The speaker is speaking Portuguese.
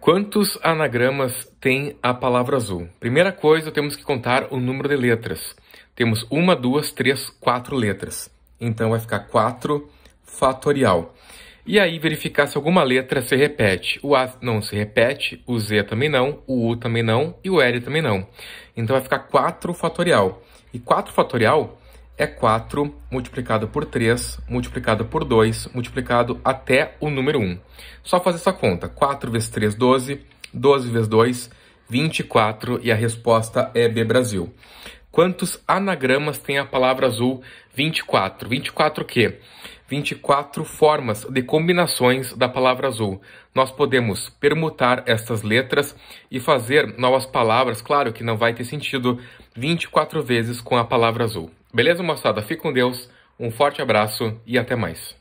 Quantos anagramas tem a palavra azul? Primeira coisa, temos que contar o número de letras. Temos uma, duas, três, quatro letras. Então vai ficar 4 fatorial. E aí verificar se alguma letra se repete. O A não se repete, o Z também não, o U também não e o L também não. Então vai ficar 4 fatorial. E 4 fatorial é 4 multiplicado por 3, multiplicado por 2, multiplicado até o número 1. Só fazer essa conta. 4 vezes 3, 12. 12 vezes 2, 24. E a resposta é B Brasil. Quantos anagramas tem a palavra azul 24? 24 o quê? 24 formas de combinações da palavra azul. Nós podemos permutar essas letras e fazer novas palavras. Claro que não vai ter sentido 24 vezes com a palavra azul. Beleza, moçada? Fique com Deus, um forte abraço e até mais.